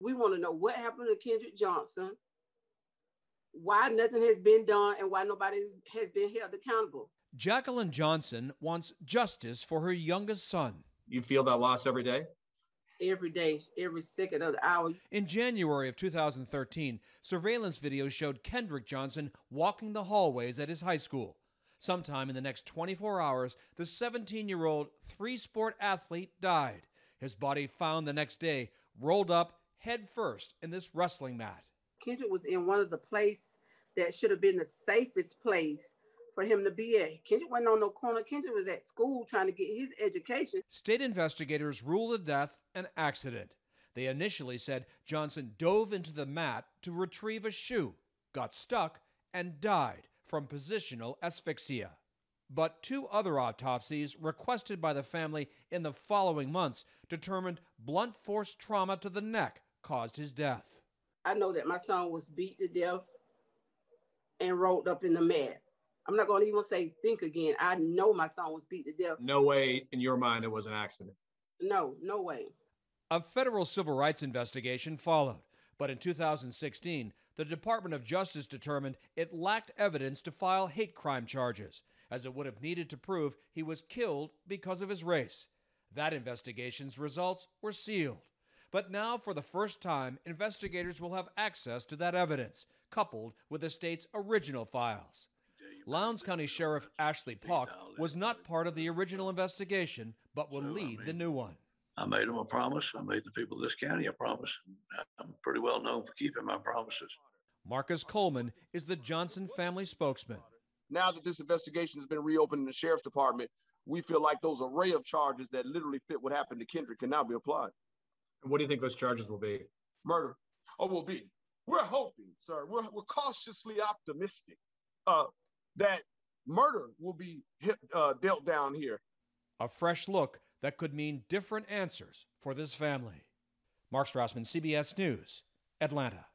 We want to know what happened to Kendrick Johnson, why nothing has been done, and why nobody has been held accountable. Jacqueline Johnson wants justice for her youngest son. You feel that loss every day? Every day, every second of the hour. In January of 2013, surveillance videos showed Kendrick Johnson walking the hallways at his high school. Sometime in the next 24 hours, the 17 year old three sport athlete died. His body found the next day, rolled up head first in this wrestling mat. Kendrick was in one of the places that should have been the safest place for him to be at. Kendrick wasn't on no corner. Kendrick was at school trying to get his education. State investigators ruled the death an accident. They initially said Johnson dove into the mat to retrieve a shoe, got stuck, and died from positional asphyxia. But two other autopsies requested by the family in the following months determined blunt force trauma to the neck caused his death. I know that my son was beat to death and rolled up in the mat. I'm not going to even say think again. I know my son was beat to death. No way in your mind it was an accident. No, no way. A federal civil rights investigation followed, but in 2016, the Department of Justice determined it lacked evidence to file hate crime charges, as it would have needed to prove he was killed because of his race. That investigation's results were sealed. But now, for the first time, investigators will have access to that evidence, coupled with the state's original files. Lowndes County Sheriff Ashley Paulk was not part of the original investigation, but will lead the new one. I made them a promise. I made the people of this county a promise. I'm pretty well known for keeping my promises. Marcus Coleman is the Johnson family spokesman. Now that this investigation has been reopened in the sheriff's department, we feel like those array of charges that literally fit what happened to Kendrick can now be applied. What do you think those charges will be? Murder. Oh, will be. We're hoping, sir. We're, we're cautiously optimistic uh, that murder will be hit, uh, dealt down here. A fresh look that could mean different answers for this family. Mark Strassmann, CBS News, Atlanta.